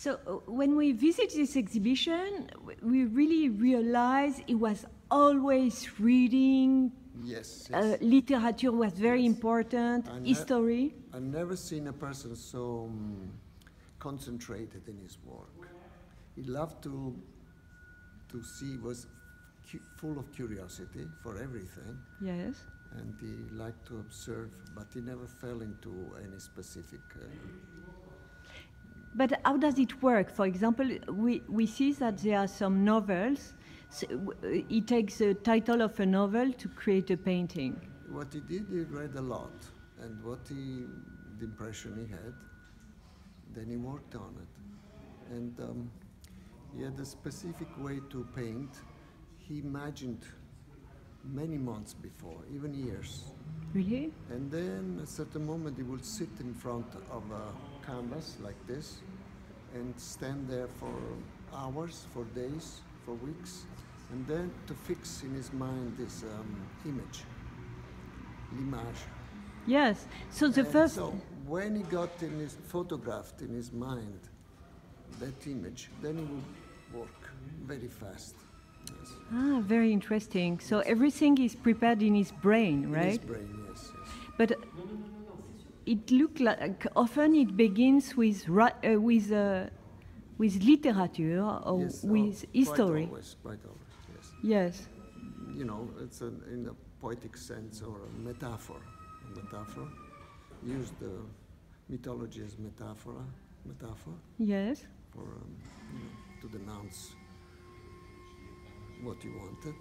So uh, when we visit this exhibition, we really realize he was always reading. Yes. Uh, literature was very Yes. important. That- History. I've never seen a person so um, concentrated in his work. He loved to to see was full of curiosity for everything, Yes. and he liked to observe, but he never fell into any specific. Uh, But how does it work? For example, we, we see that there are some novels. So w- he takes the title of a novel to create a painting. what he did, he read a lot, and what he, the impression he had, then he worked on it, and um, he had a specific way to paint. He imagined many months before, even years, Really? and then at a certain moment he would sit in front of a canvas like this, and stand there for hours, for days, for weeks, and then to fix in his mind this um, image, l'image. Yes. So the And first. So when he got in his photographed in his mind that image, then he would work very fast. Yes. Ah, very interesting. So everything is prepared in his brain, In right? his brain, yes, yes. But it looked like often it begins with uh, with uh, with literature or yes, oh, with quite history. Always, quite always, yes. Yes. You know, it's an, in a poetic sense or a metaphor. A metaphor. Use the mythology as metaphor, metaphor Yes. for um, you know, to denounce what you wanted.